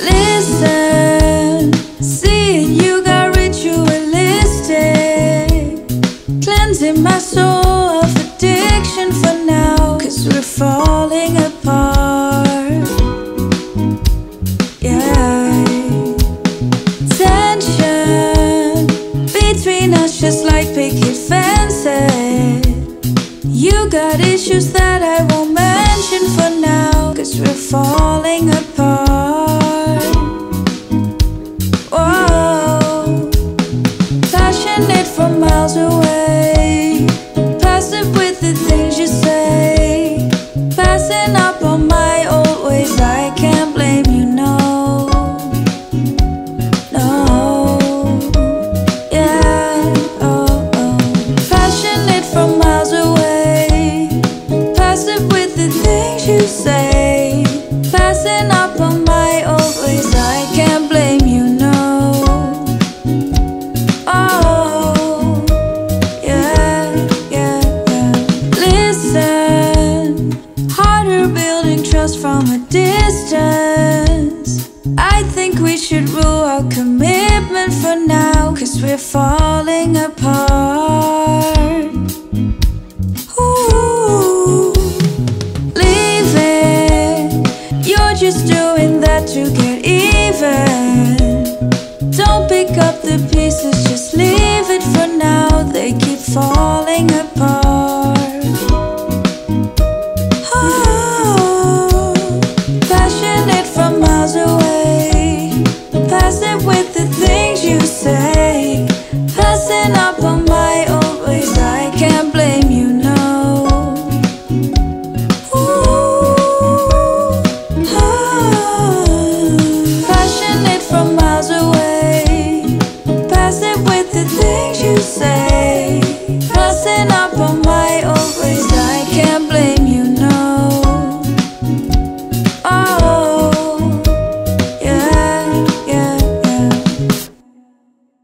Listen, seeing you got ritualistic, cleansing my soul of addiction for now, cause we're falling apart. Yeah, tension between us just like picket fences. You got issues that falling apart. Whoa, passionate from miles away, passive with the things you say, passing up on my old ways. I can't blame you, no, no, yeah, oh, oh. passionate from miles away, passive with the things you say, trust from a distance. I think we should rule our commitment for now, cause we're falling apart. the things you say.